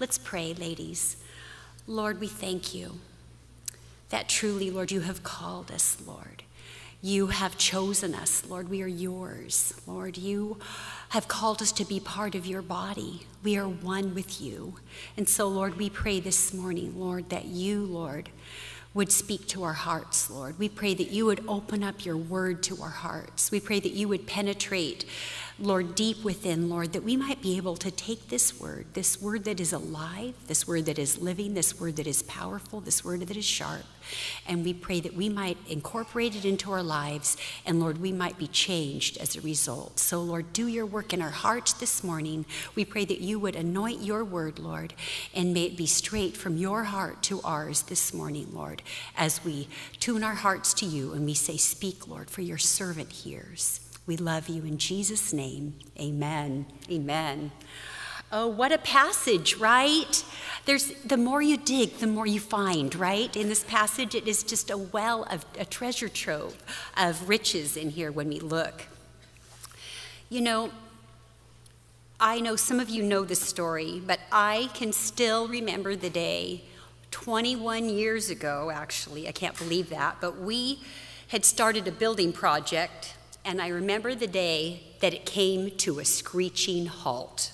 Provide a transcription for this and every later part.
Let's pray, ladies. Lord, we thank you that truly, Lord, you have called us, Lord. You have chosen us, Lord. We are yours. Lord, you have called us to be part of your body. We are one with you. And so, Lord, we pray this morning, Lord, that you, Lord, would speak to our hearts, Lord. We pray that you would open up your word to our hearts. We pray that you would penetrate, Lord, deep within, Lord, that we might be able to take this word, this word that is alive, this word that is living, this word that is powerful, this word that is sharp, and we pray that we might incorporate it into our lives, and Lord, we might be changed as a result. So, Lord, do your work in our hearts this morning. We pray that you would anoint your word, Lord, and may it be straight from your heart to ours this morning, Lord, as we tune our hearts to you and we say, Speak, Lord, for your servant hears. We love you in Jesus' name. Amen. Amen. Oh, what a passage, right? There's the more you dig, the more you find, right? In this passage, it is just a well of a treasure trove of riches in here when we look. You know, I know some of you know this story, but I can still remember the day 21 years ago, actually. I can't believe that, but we had started a building project, and I remember the day that it came to a screeching halt.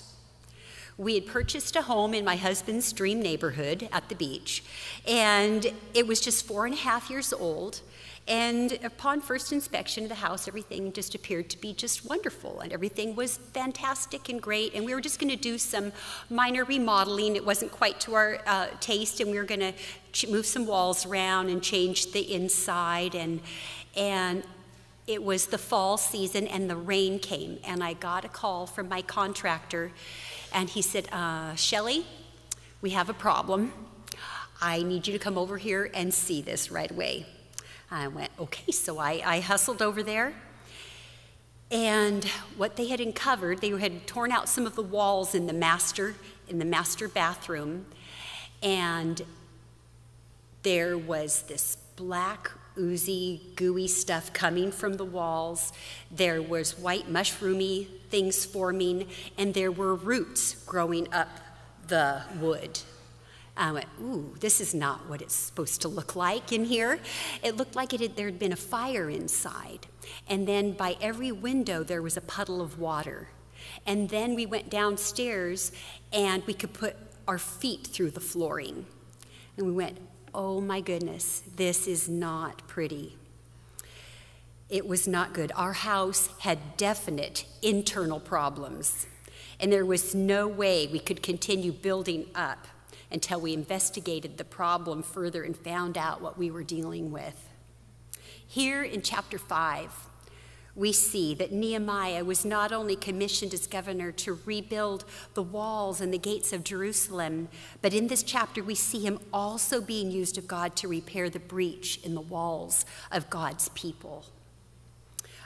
We had purchased a home in my husband's dream neighborhood at the beach, and it was just four and a half years old. And upon first inspection of the house, everything just appeared to be just wonderful, and everything was fantastic and great. And we were just going to do some minor remodeling. It wasn't quite to our uh, taste, and we were going to move some walls around and change the inside. And and it was the fall season, and the rain came, and I got a call from my contractor and he said, uh, Shelly, we have a problem. I need you to come over here and see this right away. I went, okay, so I, I hustled over there. And what they had uncovered, they had torn out some of the walls in the master, in the master bathroom, and there was this black oozy, gooey stuff coming from the walls. There was white, mushroomy things forming, and there were roots growing up the wood. I went, ooh, this is not what it's supposed to look like in here. It looked like it had, there had been a fire inside. And then by every window, there was a puddle of water. And then we went downstairs and we could put our feet through the flooring. And we went, oh my goodness, this is not pretty. It was not good. Our house had definite internal problems, and there was no way we could continue building up until we investigated the problem further and found out what we were dealing with. Here in chapter 5, we see that Nehemiah was not only commissioned as governor to rebuild the walls and the gates of Jerusalem, but in this chapter we see him also being used of God to repair the breach in the walls of God's people.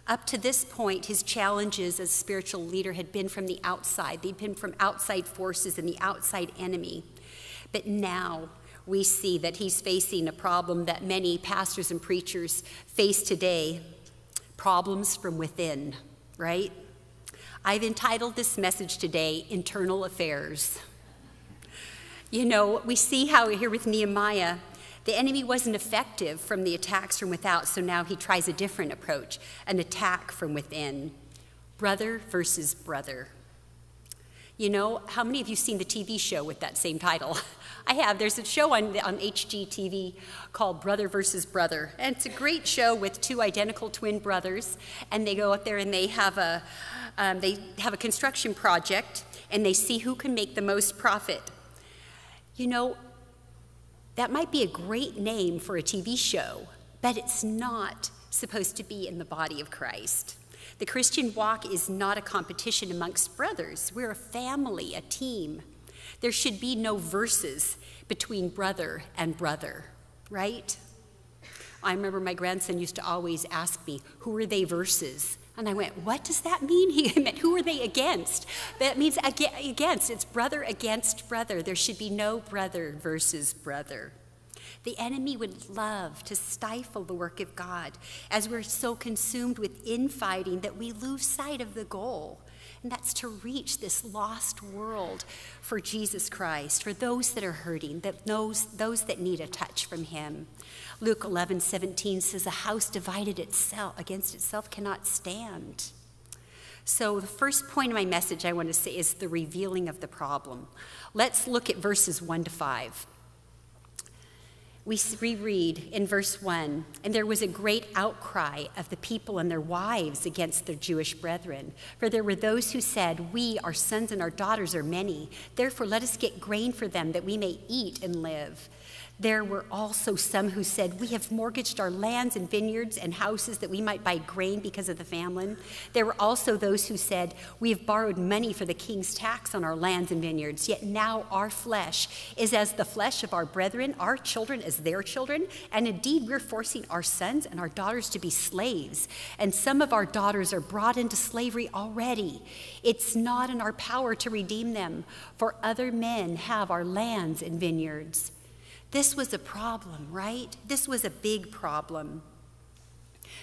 Up to this point, his challenges as spiritual leader had been from the outside. They'd been from outside forces and the outside enemy. But now we see that he's facing a problem that many pastors and preachers face today problems from within, right? I've entitled this message today, Internal Affairs. You know, we see how here with Nehemiah, the enemy wasn't effective from the attacks from without, so now he tries a different approach an attack from within. Brother versus brother. You know, how many of you seen the TV show with that same title? I have. There's a show on, on HGTV called Brother versus Brother. And it's a great show with two identical twin brothers. And they go out there and they have a, um, they have a construction project and they see who can make the most profit. You know, that might be a great name for a TV show, but it's not supposed to be in the body of Christ. The Christian walk is not a competition amongst brothers. We're a family, a team. There should be no verses between brother and brother, right? I remember my grandson used to always ask me, Who are they versus? And I went, What does that mean? He meant, Who are they against? That means against. It's brother against brother. There should be no brother versus brother. The enemy would love to stifle the work of God as we're so consumed with infighting that we lose sight of the goal. and that's to reach this lost world for Jesus Christ, for those that are hurting, that those, those that need a touch from Him. Luke 11, 17 says, A house divided itself against itself cannot stand. So, the first point of my message I want to say is the revealing of the problem. Let's look at verses 1 to 5 we reread in verse 1 and there was a great outcry of the people and their wives against their Jewish brethren. For there were those who said, We, our sons and our daughters, are many. Therefore, let us get grain for them that we may eat and live. There were also some who said, We have mortgaged our lands and vineyards and houses that we might buy grain because of the famine. There were also those who said, We have borrowed money for the king's tax on our lands and vineyards, yet now our flesh is as the flesh of our brethren, our children as their children, and indeed we're forcing our sons and our daughters to be slaves. And some of our daughters are brought into slavery already. It's not in our power to redeem them, for other men have our lands and vineyards. This was a problem, right? This was a big problem.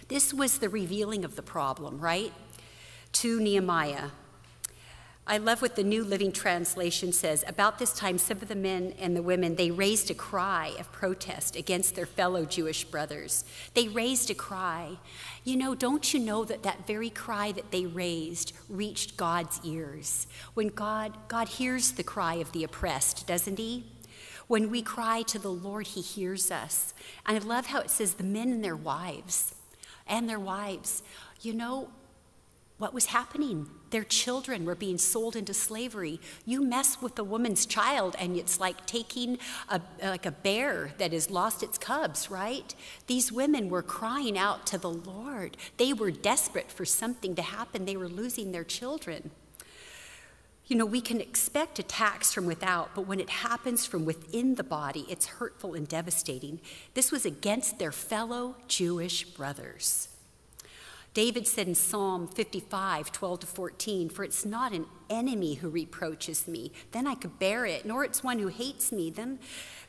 This was the revealing of the problem, right? To Nehemiah. I love what the New Living Translation says. About this time, some of the men and the women, they raised a cry of protest against their fellow Jewish brothers. They raised a cry. You know, don't you know that that very cry that they raised reached God's ears? When God, God hears the cry of the oppressed, doesn't he? When we cry to the Lord, He hears us. And I love how it says the men and their wives, and their wives. You know, what was happening? Their children were being sold into slavery. You mess with a woman's child, and it's like taking a, like a bear that has lost its cubs, right? These women were crying out to the Lord. They were desperate for something to happen. They were losing their children. You know, we can expect attacks from without, but when it happens from within the body, it's hurtful and devastating. This was against their fellow Jewish brothers. David said in Psalm 55, 12 to 14, For it's not an enemy who reproaches me, then I could bear it, nor it's one who hates me, then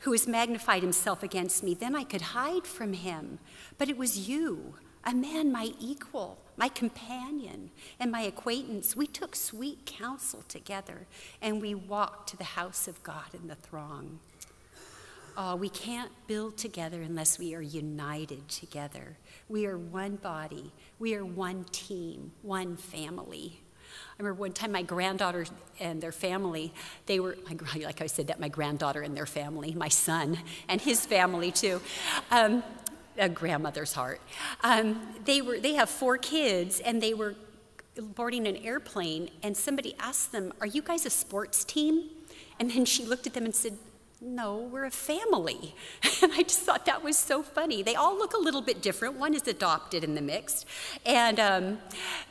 who has magnified himself against me, then I could hide from him. But it was you, a man my equal my companion, and my acquaintance, we took sweet counsel together and we walked to the house of God in the throng. Oh, we can't build together unless we are united together. We are one body, we are one team, one family. I remember one time my granddaughter and their family, they were, like I said, that my granddaughter and their family, my son and his family too. Um, a grandmother's heart. Um, they were they have four kids, and they were boarding an airplane, and somebody asked them, "Are you guys a sports team?" And then she looked at them and said, no, we're a family. And I just thought that was so funny. They all look a little bit different. One is adopted in the mix. And, um,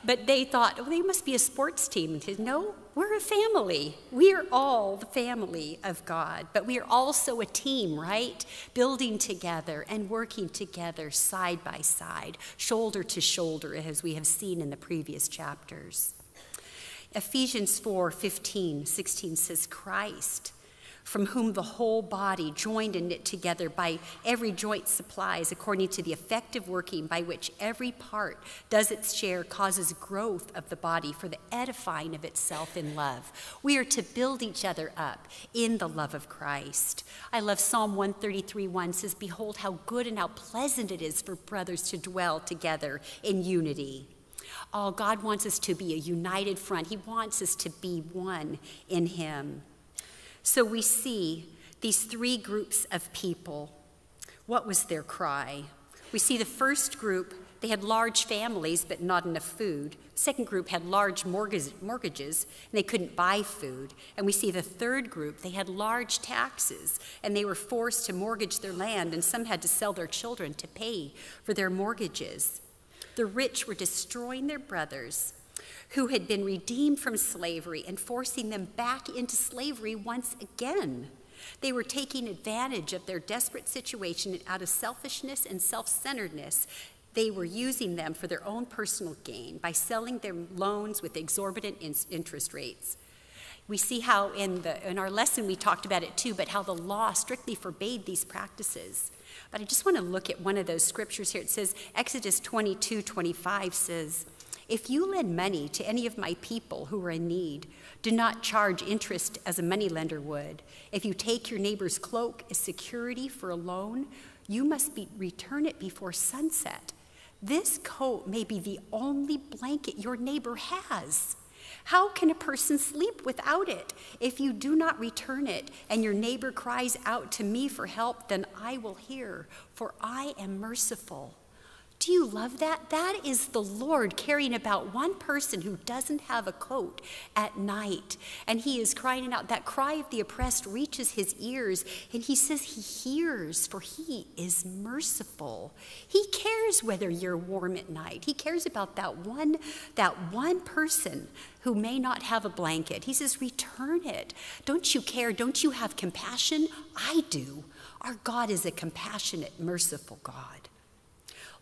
but they thought, oh, they must be a sports team. And said, no, we're a family. We are all the family of God. But we are also a team, right? Building together and working together side by side, shoulder to shoulder, as we have seen in the previous chapters. Ephesians 4 15, 16 says, Christ from whom the whole body, joined and knit together by every joint supplies, according to the effective working by which every part does its share, causes growth of the body for the edifying of itself in love. We are to build each other up in the love of Christ. I love Psalm 133 1 says, Behold, how good and how pleasant it is for brothers to dwell together in unity. Oh, God wants us to be a united front. He wants us to be one in Him. So we see these three groups of people. What was their cry? We see the first group, they had large families but not enough food. Second group had large mortgages and they couldn't buy food. And we see the third group, they had large taxes and they were forced to mortgage their land and some had to sell their children to pay for their mortgages. The rich were destroying their brothers who had been redeemed from slavery and forcing them back into slavery once again. They were taking advantage of their desperate situation out of selfishness and self centeredness. They were using them for their own personal gain by selling their loans with exorbitant in interest rates. We see how in, the, in our lesson we talked about it too, but how the law strictly forbade these practices. But I just want to look at one of those scriptures here. It says, Exodus 22 25 says, If you lend money to any of my people who are in need, do not charge interest as a moneylender would. If you take your neighbor's cloak as security for a loan, you must be, return it before sunset. This coat may be the only blanket your neighbor has. How can a person sleep without it? If you do not return it and your neighbor cries out to me for help, then I will hear, for I am merciful. Do you love that? That is the Lord caring about one person who doesn't have a coat at night. And he is crying out. That cry of the oppressed reaches his ears, and he says he hears, for he is merciful. He cares whether you're warm at night. He cares about that one, that one person who may not have a blanket. He says, return it. Don't you care? Don't you have compassion? I do. Our God is a compassionate, merciful God.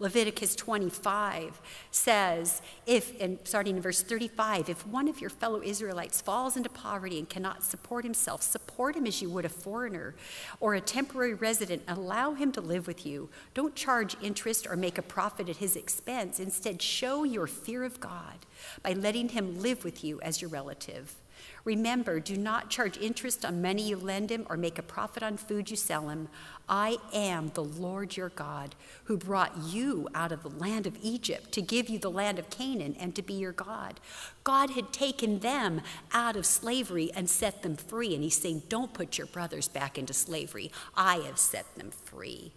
Leviticus 25 says, if, and starting in verse 35, if one of your fellow Israelites falls into poverty and cannot support himself, support him as you would a foreigner or a temporary resident. Allow him to live with you. Don't charge interest or make a profit at his expense. Instead, show your fear of God by letting him live with you as your relative. Remember, do not charge interest on money you lend him or make a profit on food you sell him. I am the Lord your God, who brought you out of the land of Egypt to give you the land of Canaan and to be your God. God had taken them out of slavery and set them free. And he's saying, Don't put your brothers back into slavery. I have set them free.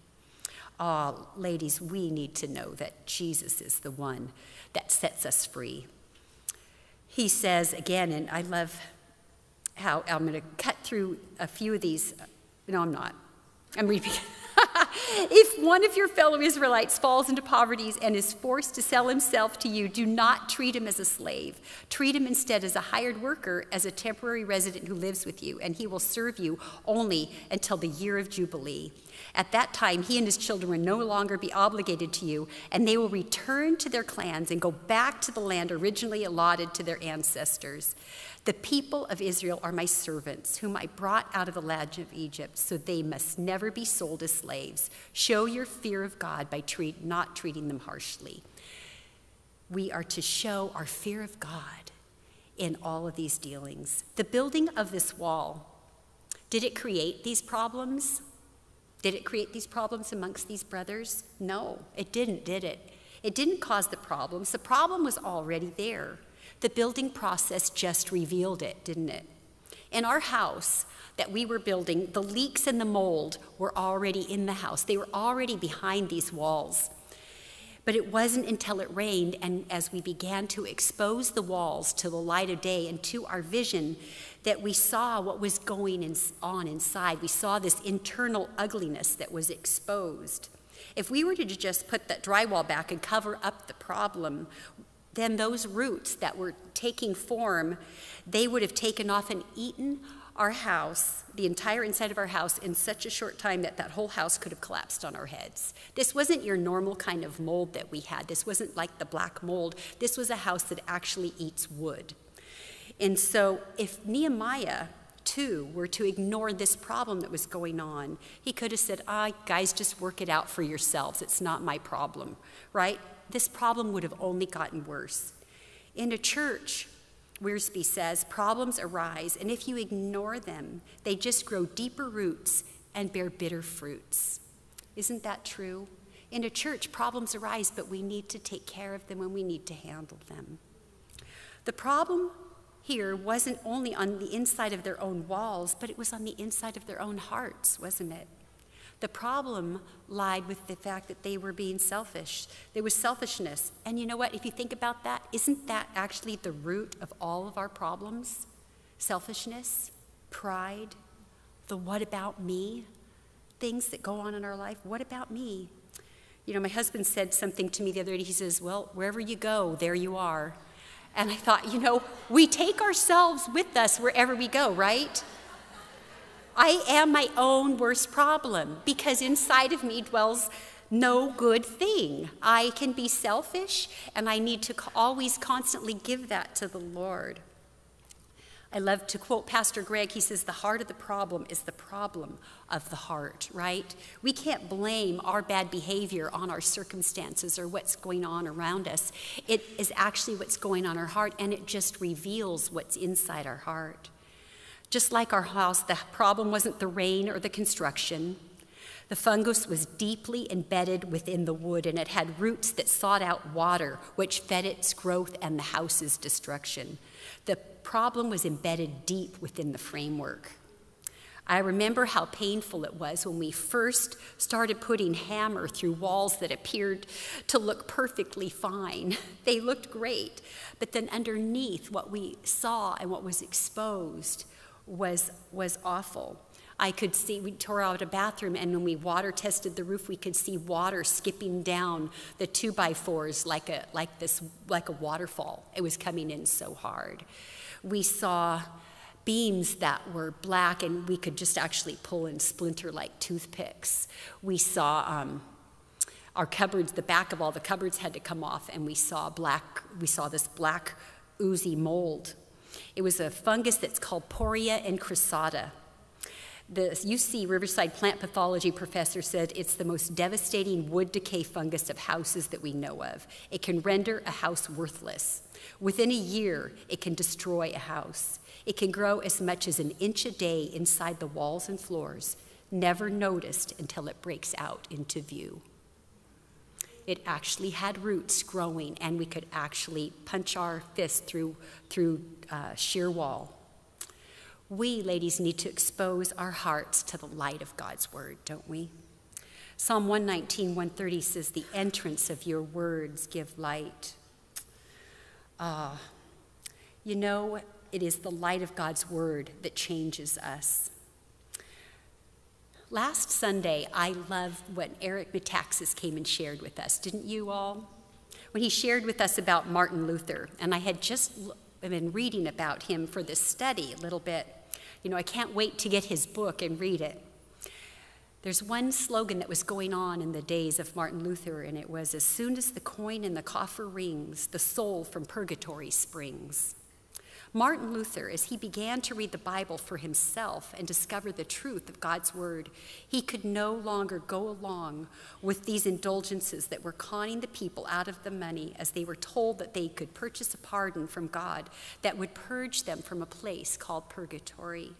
Oh, ladies, we need to know that Jesus is the one that sets us free. He says again, and I love how I'm going to cut through a few of these. No, I'm not. I'm reading. if one of your fellow Israelites falls into poverty and is forced to sell himself to you, do not treat him as a slave. Treat him instead as a hired worker, as a temporary resident who lives with you, and he will serve you only until the year of Jubilee. At that time, he and his children will no longer be obligated to you, and they will return to their clans and go back to the land originally allotted to their ancestors. The people of Israel are my servants, whom I brought out of the land of Egypt, so they must never be sold as slaves. Show your fear of God by treat, not treating them harshly. We are to show our fear of God in all of these dealings. The building of this wall, did it create these problems? Did it create these problems amongst these brothers? No, it didn't, did it? It didn't cause the problems. The problem was already there. The building process just revealed it, didn't it? In our house that we were building, the leaks and the mold were already in the house. They were already behind these walls. But it wasn't until it rained and as we began to expose the walls to the light of day and to our vision that we saw what was going on inside. We saw this internal ugliness that was exposed. If we were to just put that drywall back and cover up the problem, then those roots that were taking form, they would have taken off and eaten our house, the entire inside of our house, in such a short time that that whole house could have collapsed on our heads. This wasn't your normal kind of mold that we had. This wasn't like the black mold. This was a house that actually eats wood. And so if Nehemiah, too, were to ignore this problem that was going on, he could have said, ah, guys, just work it out for yourselves. It's not my problem, right? this problem would have only gotten worse. In a church, Wiersbe says, problems arise, and if you ignore them, they just grow deeper roots and bear bitter fruits. Isn't that true? In a church, problems arise, but we need to take care of them and we need to handle them. The problem here wasn't only on the inside of their own walls, but it was on the inside of their own hearts, wasn't it? The problem lied with the fact that they were being selfish. There was selfishness. And you know what? If you think about that, isn't that actually the root of all of our problems? Selfishness, pride, the what about me things that go on in our life. What about me? You know, my husband said something to me the other day. He says, Well, wherever you go, there you are. And I thought, you know, we take ourselves with us wherever we go, right? I am my own worst problem because inside of me dwells no good thing. I can be selfish and I need to always constantly give that to the Lord. I love to quote Pastor Greg. He says, The heart of the problem is the problem of the heart, right? We can't blame our bad behavior on our circumstances or what's going on around us. It is actually what's going on our heart, and it just reveals what's inside our heart. Just like our house, the problem wasn't the rain or the construction. The fungus was deeply embedded within the wood, and it had roots that sought out water, which fed its growth and the house's destruction. The problem was embedded deep within the framework. I remember how painful it was when we first started putting hammer through walls that appeared to look perfectly fine. They looked great, but then underneath what we saw and what was exposed was, was awful. I could see, we tore out a bathroom, and when we water tested the roof, we could see water skipping down the two by fours like a, like this, like a waterfall. It was coming in so hard. We saw beams that were black, and we could just actually pull and splinter like toothpicks. We saw um, our cupboards, the back of all the cupboards had to come off, and we saw black, we saw this black oozy mold. It was a fungus that's called Poria and incrassata. The UC Riverside plant pathology professor said it's the most devastating wood decay fungus of houses that we know of. It can render a house worthless. Within a year, it can destroy a house. It can grow as much as an inch a day inside the walls and floors, never noticed until it breaks out into view. It actually had roots growing, and we could actually punch our fist through, through uh, sheer wall. We, ladies, need to expose our hearts to the light of God's word, don't we? Psalm 119, 130 says, The entrance of your words give light. Ah, uh, you know, it is the light of God's word that changes us. Last Sunday, I loved what Eric Metaxas came and shared with us, didn't you all? When he shared with us about Martin Luther, and I had just been reading about him for this study a little bit. You know, I can't wait to get his book and read it. There's one slogan that was going on in the days of Martin Luther, and it was As soon as the coin in the coffer rings, the soul from purgatory springs. Martin Luther, as he began to read the Bible for himself and discover the truth of God's word, he could no longer go along with these indulgences that were conning the people out of the money as they were told that they could purchase a pardon from God that would purge them from a place called purgatory.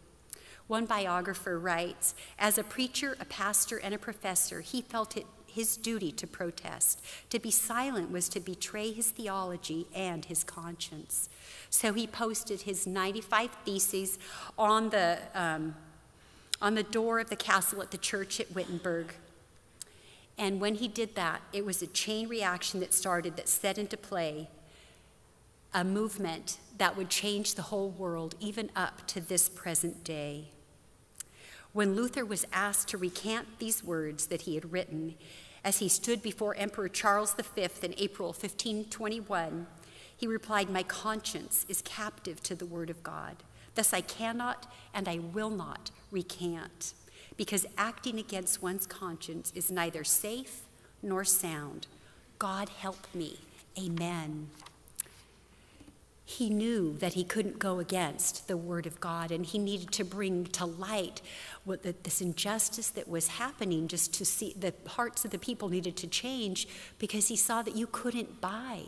One biographer writes As a preacher, a pastor, and a professor, he felt it his duty to protest. To be silent was to betray his theology and his conscience. So he posted his 95 theses on the, um, on the door of the castle at the church at Wittenberg. And when he did that, it was a chain reaction that started that set into play a movement that would change the whole world, even up to this present day. When Luther was asked to recant these words that he had written, as he stood before Emperor Charles V in April 1521, he replied, My conscience is captive to the word of God. Thus I cannot and I will not recant, because acting against one's conscience is neither safe nor sound. God help me. Amen. He knew that he couldn't go against the word of God, and he needed to bring to light what the, this injustice that was happening, just to see the hearts of the people needed to change because he saw that you couldn't buy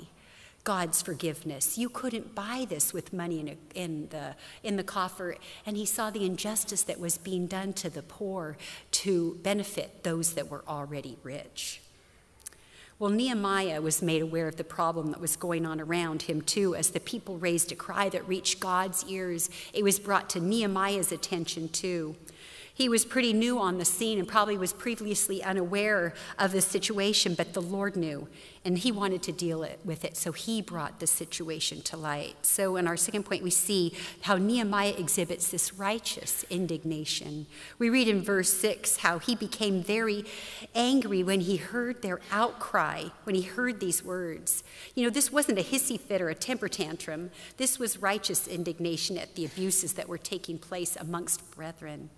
God's forgiveness. You couldn't buy this with money in, a, in, the, in the coffer. And he saw the injustice that was being done to the poor to benefit those that were already rich. Well, Nehemiah was made aware of the problem that was going on around him, too. As the people raised a cry that reached God's ears, it was brought to Nehemiah's attention, too. He was pretty new on the scene and probably was previously unaware of the situation, but the Lord knew, and he wanted to deal it, with it, so he brought the situation to light. So, in our second point, we see how Nehemiah exhibits this righteous indignation. We read in verse 6 how he became very angry when he heard their outcry, when he heard these words. You know, this wasn't a hissy fit or a temper tantrum, this was righteous indignation at the abuses that were taking place amongst brethren.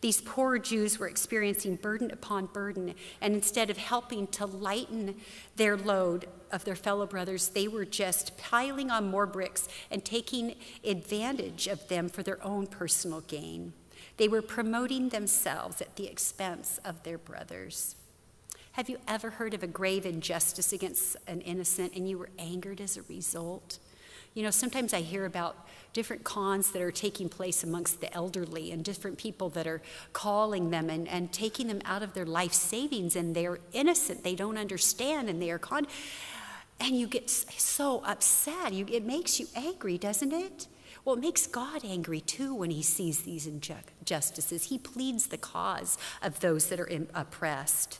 These poor Jews were experiencing burden upon burden, and instead of helping to lighten their load of their fellow brothers, they were just piling on more bricks and taking advantage of them for their own personal gain. They were promoting themselves at the expense of their brothers. Have you ever heard of a grave injustice against an innocent and you were angered as a result? You know, sometimes I hear about different cons that are taking place amongst the elderly and different people that are calling them and, and taking them out of their life savings and they're innocent, they don't understand, and they are con. And you get so upset. You, it makes you angry, doesn't it? Well, it makes God angry too when he sees these injustices. He pleads the cause of those that are oppressed.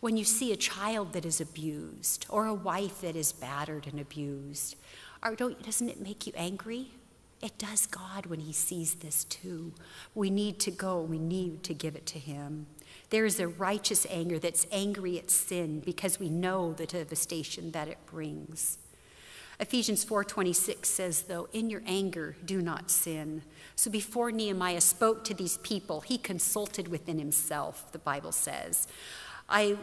When you see a child that is abused or a wife that is battered and abused, or don't, doesn't it make you angry? It does God when He sees this too. We need to go, we need to give it to Him. There is a righteous anger that's angry at sin because we know the devastation that it brings. Ephesians 4:26 says though in your anger do not sin. So before Nehemiah spoke to these people he consulted within himself the Bible says. I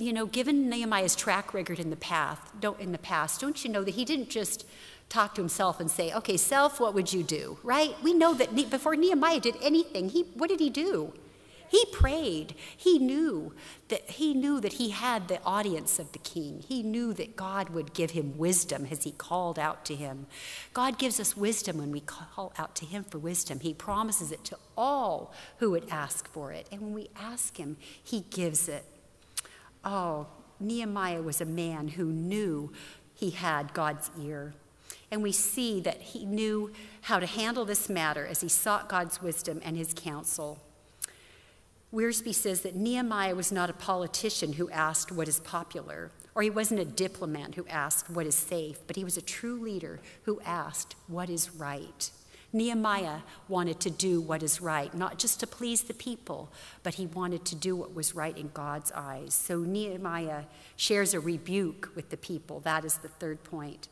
you know given Nehemiah's track record in the past don't in the past don't you know that he didn't just talk to himself and say, okay, self, what would you do? Right? We know that before Nehemiah did anything, he, what did he do? He prayed. He knew that he knew that he had the audience of the king. He knew that God would give him wisdom as he called out to him. God gives us wisdom when we call out to him for wisdom. He promises it to all who would ask for it. And when we ask him, he gives it. Oh, Nehemiah was a man who knew he had God's ear. And we see that he knew how to handle this matter as he sought God's wisdom and his counsel. Wiersbe says that Nehemiah was not a politician who asked what is popular, or he wasn't a diplomat who asked what is safe, but he was a true leader who asked what is right. Nehemiah wanted to do what is right, not just to please the people, but he wanted to do what was right in God's eyes. So Nehemiah shares a rebuke with the people. That is the third point.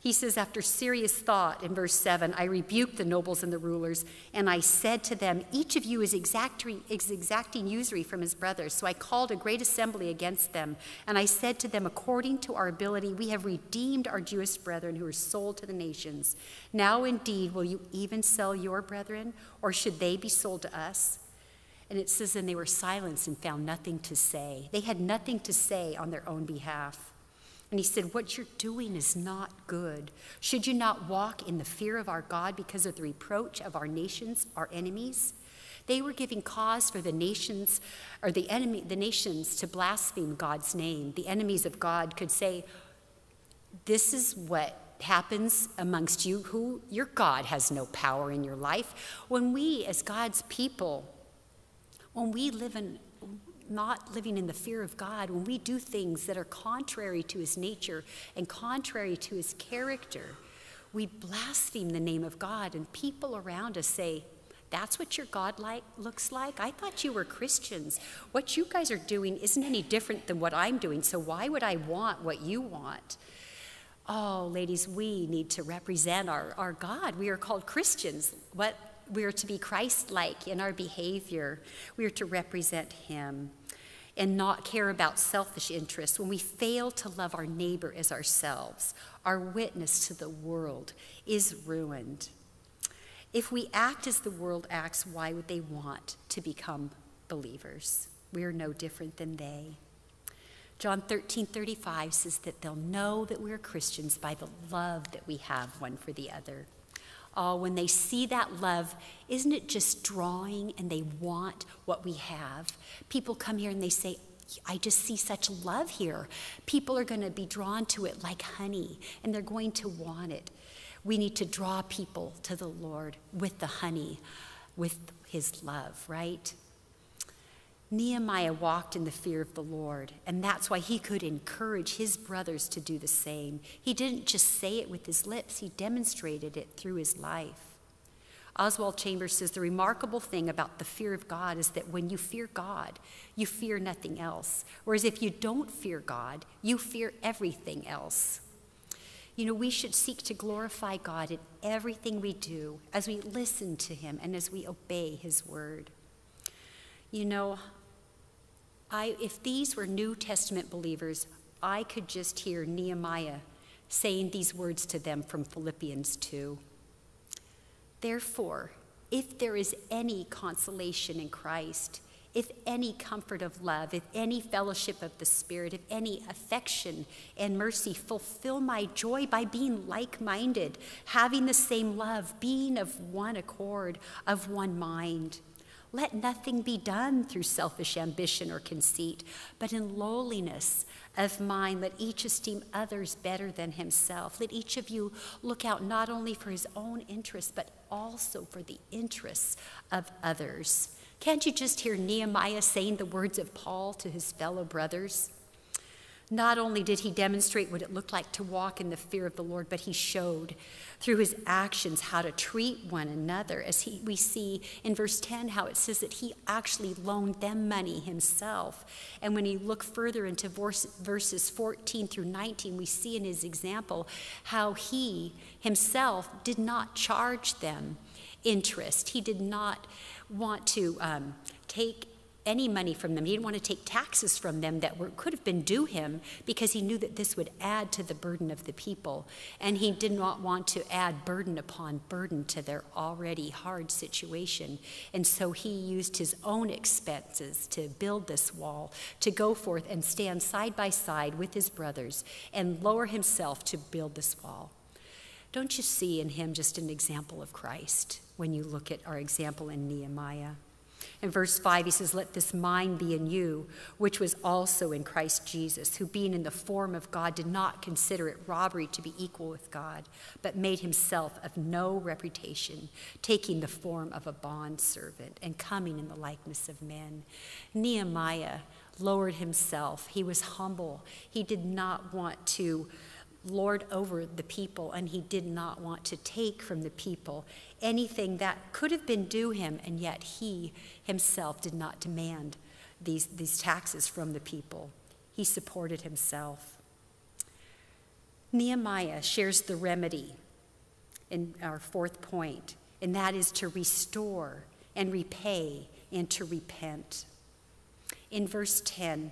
He says, after serious thought in verse 7, I rebuked the nobles and the rulers, and I said to them, Each of you is exacting, is exacting usury from his brothers. So I called a great assembly against them, and I said to them, According to our ability, we have redeemed our Jewish brethren who are sold to the nations. Now indeed, will you even sell your brethren, or should they be sold to us? And it says, And they were silenced and found nothing to say. They had nothing to say on their own behalf. And he said, What you're doing is not good. Should you not walk in the fear of our God because of the reproach of our nations, our enemies? They were giving cause for the nations or the enemy the nations to blaspheme God's name. The enemies of God could say, This is what happens amongst you who your God has no power in your life. When we as God's people, when we live in not living in the fear of God, when we do things that are contrary to his nature and contrary to his character, we blaspheme the name of God, and people around us say, that's what your God like looks like? I thought you were Christians. What you guys are doing isn't any different than what I'm doing, so why would I want what you want? Oh, ladies, we need to represent our, our God. We are called Christians. What we are to be Christ like in our behavior. We are to represent Him and not care about selfish interests, when we fail to love our neighbor as ourselves, our witness to the world is ruined. If we act as the world acts, why would they want to become believers? We are no different than they. John 13, 35 says that they'll know that we're Christians by the love that we have one for the other. Oh, when they see that love, isn't it just drawing and they want what we have? People come here and they say, I just see such love here. People are going to be drawn to it like honey, and they're going to want it. We need to draw people to the Lord with the honey, with his love, right? Nehemiah walked in the fear of the Lord, and that's why he could encourage his brothers to do the same. He didn't just say it with his lips, he demonstrated it through his life. Oswald Chambers says the remarkable thing about the fear of God is that when you fear God, you fear nothing else. Whereas if you don't fear God, you fear everything else. You know, we should seek to glorify God in everything we do as we listen to Him and as we obey His word. You know, I, if these were New Testament believers, I could just hear Nehemiah saying these words to them from Philippians 2. Therefore, if there is any consolation in Christ, if any comfort of love, if any fellowship of the Spirit, if any affection and mercy, fulfill my joy by being like minded, having the same love, being of one accord, of one mind. Let nothing be done through selfish ambition or conceit, but in lowliness of mind, let each esteem others better than himself. Let each of you look out not only for his own interests, but also for the interests of others. Can't you just hear Nehemiah saying the words of Paul to his fellow brothers? Not only did he demonstrate what it looked like to walk in the fear of the Lord, but he showed through his actions how to treat one another. As he, we see in verse 10 how it says that he actually loaned them money himself. And when you look further into verse, verses 14 through 19, we see in his example how he himself did not charge them interest. He did not want to um, take any money from them. He didn't want to take taxes from them that were, could have been due him because he knew that this would add to the burden of the people. And he did not want to add burden upon burden to their already hard situation. And so he used his own expenses to build this wall, to go forth and stand side by side with his brothers and lower himself to build this wall. Don't you see in him just an example of Christ when you look at our example in Nehemiah? In verse 5, he says, Let this mind be in you, which was also in Christ Jesus, who being in the form of God did not consider it robbery to be equal with God, but made himself of no reputation, taking the form of a bondservant and coming in the likeness of men. Nehemiah lowered himself. He was humble. He did not want to lord over the people, and he did not want to take from the people anything that could have been due him, and yet he himself did not demand these, these taxes from the people. He supported himself. Nehemiah shares the remedy in our fourth point, and that is to restore and repay and to repent. In verse 10,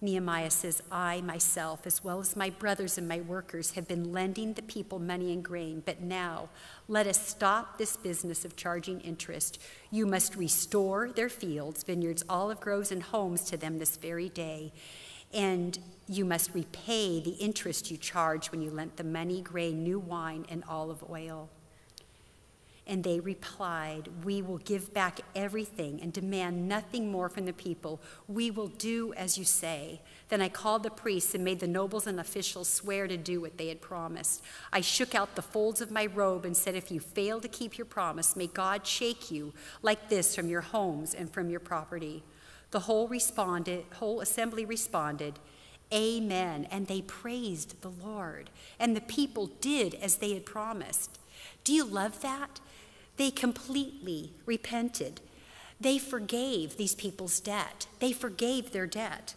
Nehemiah says, I myself, as well as my brothers and my workers, have been lending the people money and grain, but now let us stop this business of charging interest. You must restore their fields, vineyards, olive groves, and homes to them this very day. And you must repay the interest you charged when you lent the money, grain, new wine, and olive oil. And they replied, We will give back everything and demand nothing more from the people. We will do as you say. Then I called the priests and made the nobles and officials swear to do what they had promised. I shook out the folds of my robe and said, If you fail to keep your promise, may God shake you like this from your homes and from your property. The whole responded, whole assembly responded, Amen. And they praised the Lord. And the people did as they had promised. Do you love that? They completely repented. They forgave these people's debt. They forgave their debt.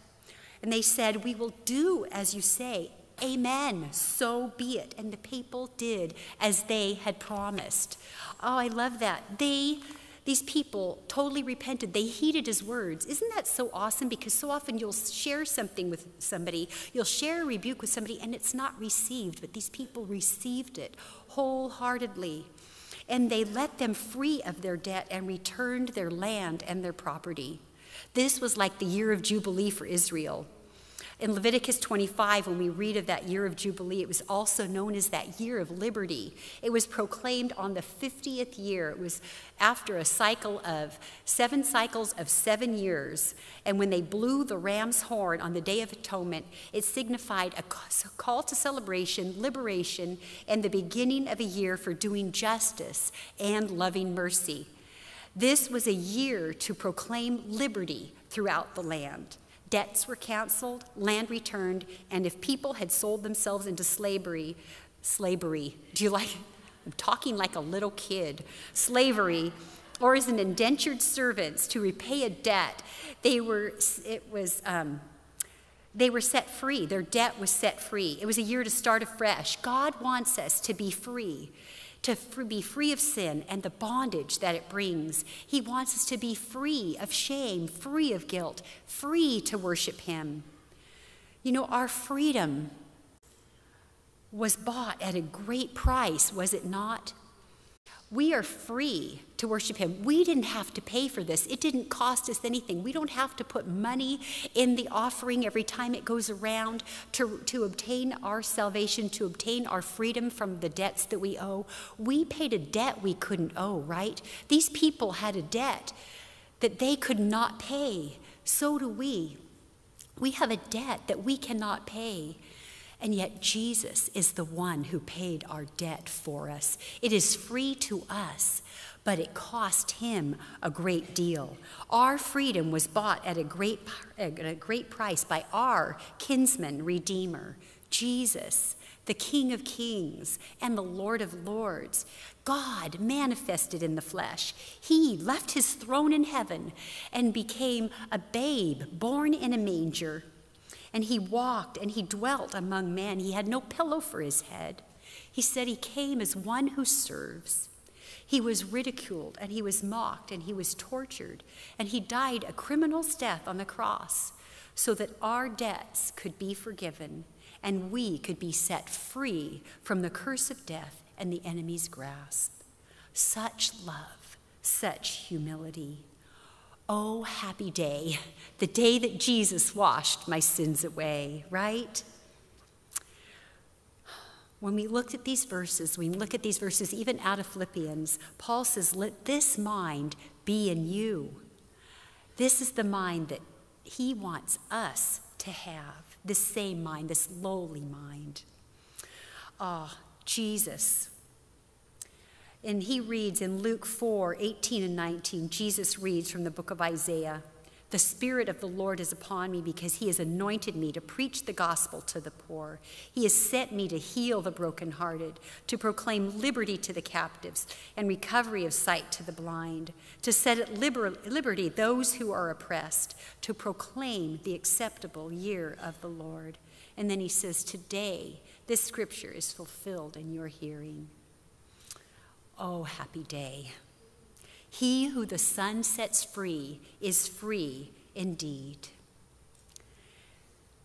And they said, We will do as you say. Amen. So be it. And the people did as they had promised. Oh, I love that. They these people totally repented. They heeded his words. Isn't that so awesome? Because so often you'll share something with somebody, you'll share a rebuke with somebody, and it's not received. But these people received it wholeheartedly and they let them free of their debt and returned their land and their property. This was like the year of Jubilee for Israel. In Leviticus 25, when we read of that year of Jubilee, it was also known as that year of liberty. It was proclaimed on the 50th year. It was after a cycle of seven cycles of seven years. And when they blew the ram's horn on the Day of Atonement, it signified a call to celebration, liberation, and the beginning of a year for doing justice and loving mercy. This was a year to proclaim liberty throughout the land. Debts were canceled, land returned, and if people had sold themselves into slavery, slavery, do you like, I'm talking like a little kid, slavery, or as an indentured servants to repay a debt, they were, it was, um, They were set free. Their debt was set free. It was a year to start afresh. God wants us to be free, to be free of sin and the bondage that it brings. He wants us to be free of shame, free of guilt, free to worship Him. You know, our freedom was bought at a great price, was it not? We are free to worship Him. We didn't have to pay for this. It didn't cost us anything. We don't have to put money in the offering every time it goes around to, to obtain our salvation, to obtain our freedom from the debts that we owe. We paid a debt we couldn't owe, right? These people had a debt that they could not pay. So do we. We have a debt that we cannot pay. And yet, Jesus is the one who paid our debt for us. It is free to us, but it cost him a great deal. Our freedom was bought at a great, at a great price by our kinsman redeemer, Jesus, the King of kings and the Lord of lords. God manifested in the flesh. He left his throne in heaven and became a babe born in a manger and he walked and he dwelt among men. He had no pillow for his head. He said he came as one who serves. He was ridiculed and he was mocked and he was tortured and he died a criminal's death on the cross so that our debts could be forgiven and we could be set free from the curse of death and the enemy's grasp. Such love, such humility. Oh, happy day, the day that Jesus washed my sins away, right? When we looked at these verses, we look at these verses even out of Philippians, Paul says, Let this mind be in you. This is the mind that he wants us to have, this same mind, this lowly mind. Ah, oh, Jesus and he reads in Luke 4 18 and 19, Jesus reads from the book of Isaiah The Spirit of the Lord is upon me because he has anointed me to preach the gospel to the poor. He has sent me to heal the brokenhearted, to proclaim liberty to the captives and recovery of sight to the blind, to set at liber- liberty those who are oppressed, to proclaim the acceptable year of the Lord. And then he says, Today, this scripture is fulfilled in your hearing. Oh, happy day. He who the Son sets free is free indeed.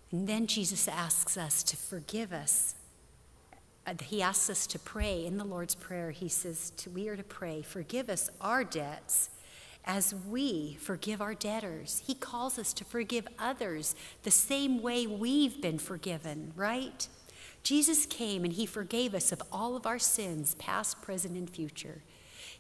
And then Jesus asks us to forgive us. Uh, he asks us to pray in the Lord's Prayer. He says to, we are to pray, forgive us our debts as we forgive our debtors. He calls us to forgive others the same way we've been forgiven, right? Jesus came and he forgave us of all of our sins, past, present, and future.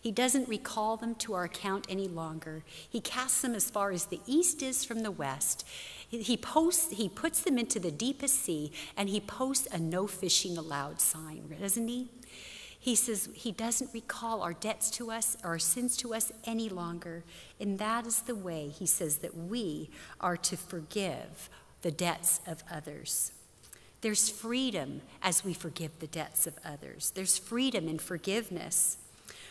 He doesn't recall them to our account any longer. He casts them as far as the east is from the west. He, posts, he puts them into the deepest sea and he posts a no fishing allowed sign, doesn't he? He says he doesn't recall our debts to us our sins to us any longer. And that is the way he says that we are to forgive the debts of others. There's freedom as we forgive the debts of others. There's freedom in forgiveness.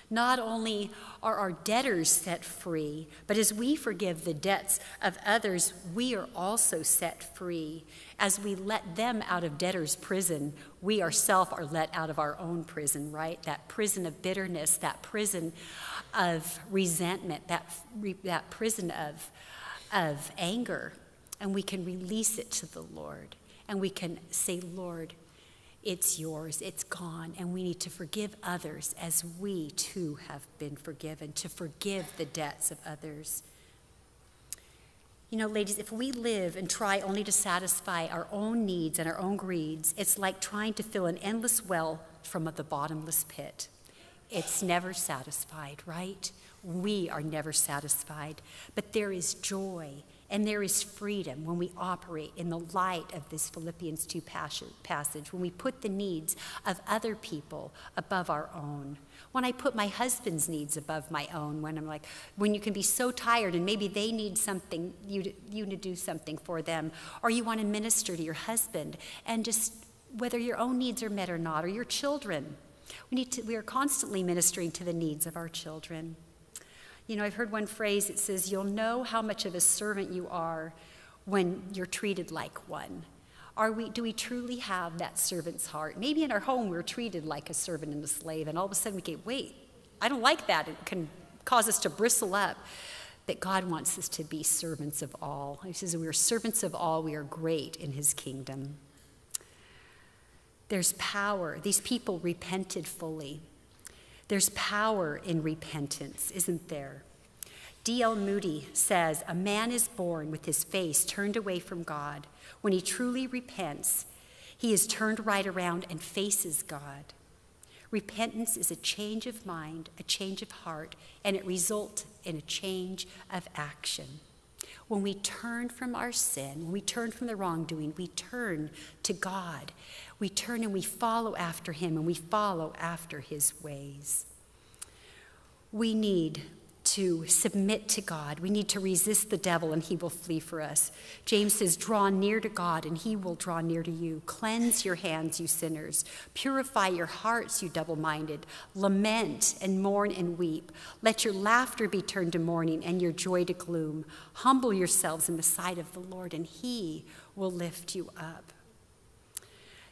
Not only are our debtors set free, but as we forgive the debts of others, we are also set free. As we let them out of debtor's prison, we ourselves are let out of our own prison, right? That prison of bitterness, that prison of resentment, that, that prison of, of anger, and we can release it to the Lord and we can say, Lord, it's yours, it's gone, and we need to forgive others as we too have been forgiven, to forgive the debts of others. You know, ladies, if we live and try only to satisfy our own needs and our own greeds, it's like trying to fill an endless well from the bottomless pit. It's never satisfied, right? We are never satisfied, but there is joy and there is freedom when we operate in the light of this Philippians 2 passage, when we put the needs of other people above our own. When I put my husband's needs above my own, when I'm like, when you can be so tired and maybe they need something, you to, you to do something for them, or you want to minister to your husband, and just whether your own needs are met or not, or your children. We, need to, we are constantly ministering to the needs of our children. You know, I've heard one phrase that says, You'll know how much of a servant you are when you're treated like one? Are we, do we truly have that servant's heart? Maybe in our home we're treated like a servant and a slave, and all of a sudden we get, wait, I don't like that. It can cause us to bristle up. That God wants us to be servants of all. He says, We are servants of all, we are great in his kingdom. There's power. These people repented fully. There's power in repentance, isn't there? D.L. Moody says, A man is born with his face turned away from God. When he truly repents, he is turned right around and faces God. Repentance is a change of mind, a change of heart, and it results in a change of action. When we turn from our sin, when we turn from the wrongdoing, we turn to God. We turn and we follow after Him and we follow after His ways. We need to submit to God. We need to resist the devil and he will flee for us. James says, Draw near to God and he will draw near to you. Cleanse your hands, you sinners. Purify your hearts, you double minded. Lament and mourn and weep. Let your laughter be turned to mourning and your joy to gloom. Humble yourselves in the sight of the Lord and he will lift you up.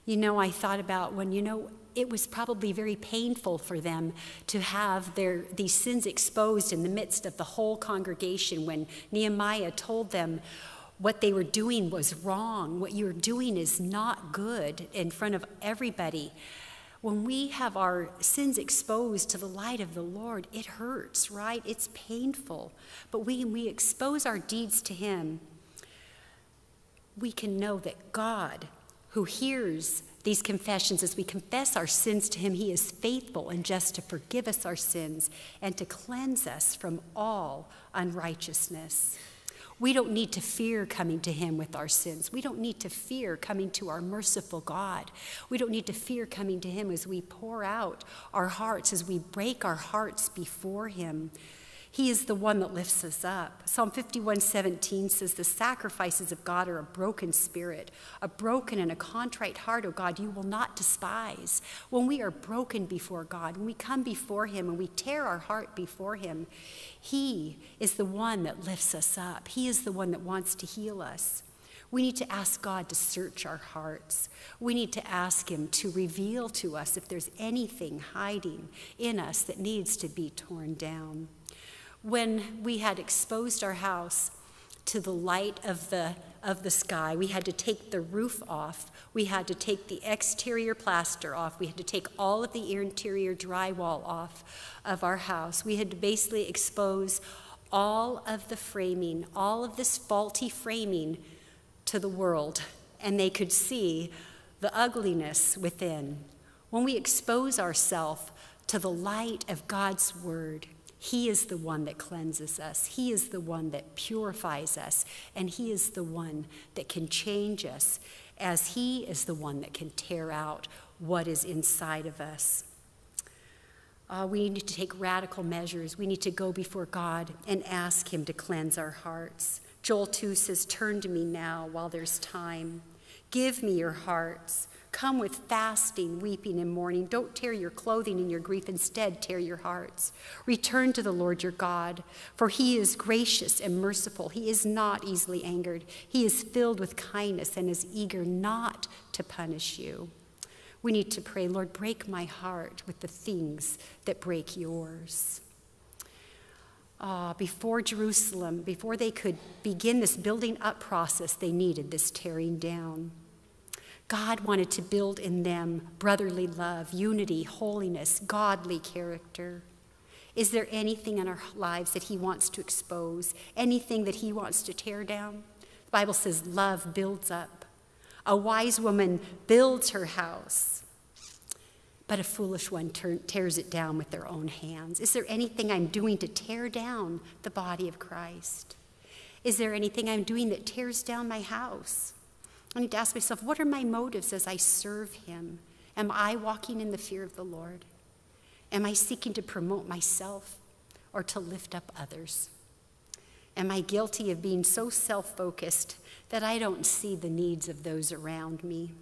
You know, I thought about when, you know, it was probably very painful for them to have their, these sins exposed in the midst of the whole congregation when Nehemiah told them what they were doing was wrong. What you're doing is not good in front of everybody. When we have our sins exposed to the light of the Lord, it hurts, right? It's painful. But when we expose our deeds to Him, we can know that God, who hears these confessions, as we confess our sins to Him, He is faithful and just to forgive us our sins and to cleanse us from all unrighteousness. We don't need to fear coming to Him with our sins. We don't need to fear coming to our merciful God. We don't need to fear coming to Him as we pour out our hearts, as we break our hearts before Him. He is the one that lifts us up. Psalm 51:17 says, The sacrifices of God are a broken spirit, a broken and a contrite heart, O God, you will not despise. When we are broken before God, when we come before Him and we tear our heart before Him, He is the one that lifts us up. He is the one that wants to heal us. We need to ask God to search our hearts. We need to ask Him to reveal to us if there's anything hiding in us that needs to be torn down when we had exposed our house to the light of the, of the sky, we had to take the roof off. We had to take the exterior plaster off. We had to take all of the interior drywall off of our house. We had to basically expose all of the framing, all of this faulty framing to the world, and they could see the ugliness within. When we expose ourselves to the light of God's word, he is the one that cleanses us. He is the one that purifies us. And He is the one that can change us, as He is the one that can tear out what is inside of us. Uh, we need to take radical measures. We need to go before God and ask Him to cleanse our hearts. Joel 2 says, Turn to me now while there's time. Give me your hearts. Come with fasting, weeping, and mourning. Don't tear your clothing in your grief. Instead, tear your hearts. Return to the Lord your God, for he is gracious and merciful. He is not easily angered. He is filled with kindness and is eager not to punish you. We need to pray, Lord, break my heart with the things that break yours. Uh, before Jerusalem, before they could begin this building up process, they needed this tearing down. God wanted to build in them brotherly love, unity, holiness, godly character. Is there anything in our lives that He wants to expose? Anything that He wants to tear down? The Bible says love builds up. A wise woman builds her house, but a foolish one tears it down with their own hands. Is there anything I'm doing to tear down the body of Christ? Is there anything I'm doing that tears down my house? I need to ask myself, what are my motives as I serve Him? Am I walking in the fear of the Lord? Am I seeking to promote myself or to lift up others? Am I guilty of being so self focused that I don't see the needs of those around me?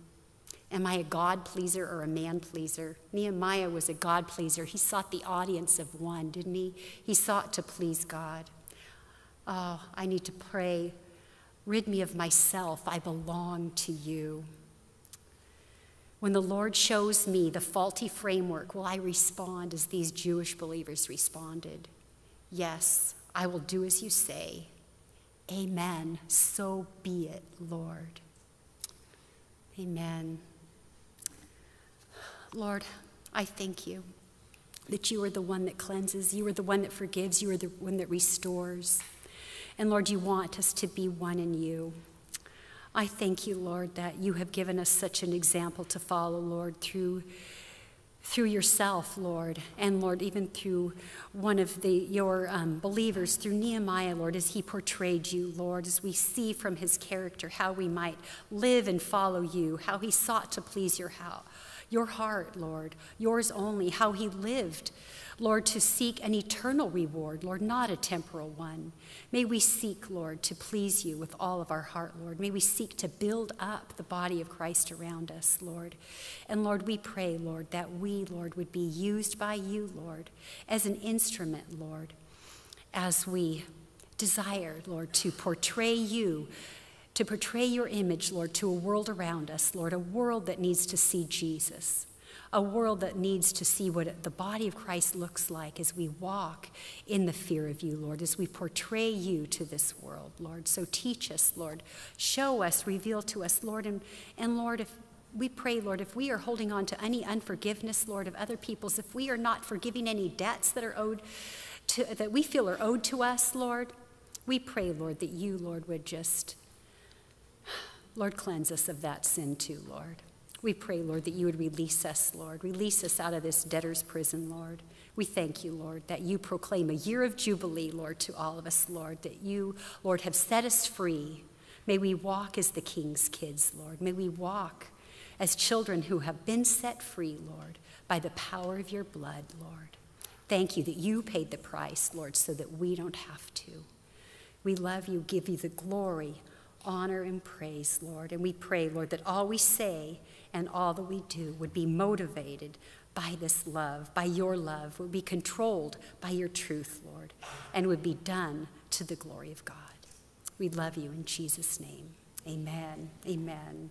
Am I a God pleaser or a man pleaser? Nehemiah was a God pleaser. He sought the audience of one, didn't he? He sought to please God. Oh, I need to pray Rid me of myself. I belong to you. When the Lord shows me the faulty framework, will I respond as these Jewish believers responded? Yes, I will do as you say. Amen. So be it, Lord. Amen. Lord, I thank you that you are the one that cleanses, you are the one that forgives, you are the one that restores. And Lord, you want us to be one in you. I thank you, Lord, that you have given us such an example to follow, Lord, through, through yourself, Lord, and Lord, even through one of the, your um, believers, through Nehemiah, Lord, as he portrayed you, Lord, as we see from his character how we might live and follow you, how he sought to please your, how, your heart, Lord, yours only, how he lived Lord, to seek an eternal reward, Lord, not a temporal one. May we seek, Lord, to please you with all of our heart, Lord. May we seek to build up the body of Christ around us, Lord. And Lord, we pray, Lord, that we, Lord, would be used by you, Lord, as an instrument, Lord, as we desire, Lord, to portray you to portray your image, Lord, to a world around us, Lord, a world that needs to see Jesus a world that needs to see what the body of Christ looks like as we walk in the fear of you, Lord, as we portray you to this world, Lord. So teach us, Lord. Show us, reveal to us, Lord. And, and Lord, if we pray, Lord, if we are holding on to any unforgiveness, Lord, of other people's, if we are not forgiving any debts that are owed to, that we feel are owed to us, Lord, we pray, Lord, that you, Lord, would just, Lord, cleanse us of that sin too, Lord. We pray, Lord, that you would release us, Lord. Release us out of this debtor's prison, Lord. We thank you, Lord, that you proclaim a year of jubilee, Lord, to all of us, Lord, that you, Lord, have set us free. May we walk as the king's kids, Lord. May we walk as children who have been set free, Lord, by the power of your blood, Lord. Thank you that you paid the price, Lord, so that we don't have to. We love you, give you the glory, honor, and praise, Lord. And we pray, Lord, that all we say and all that we do would be motivated by this love, by your love, would be controlled by your truth, Lord, and would be done to the glory of God. We love you in Jesus' name. Amen. Amen.